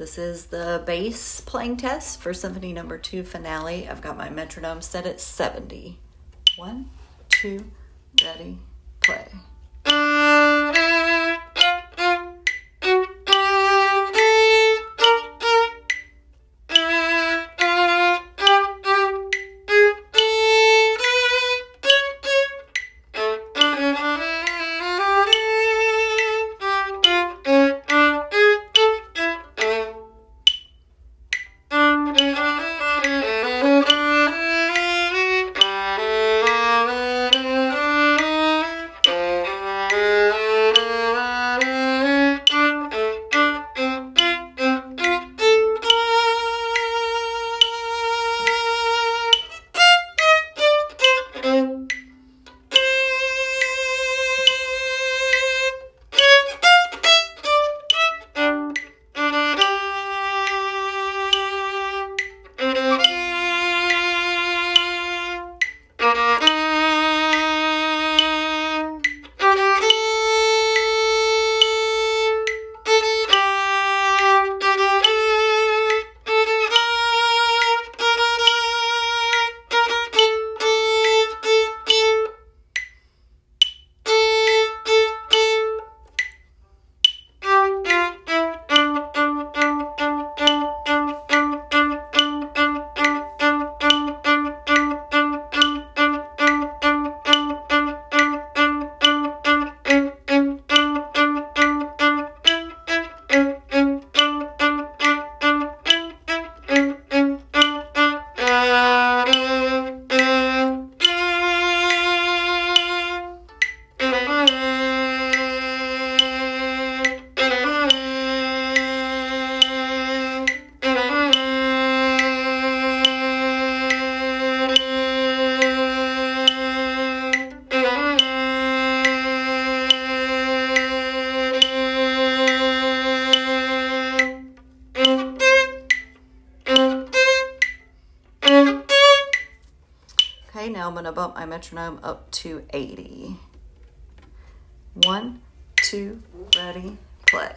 This is the bass playing test for Symphony Number 2 finale. I've got my metronome set at 70. One, two, ready, play. Okay, now I'm gonna bump my metronome up to 80. One, two, ready, play.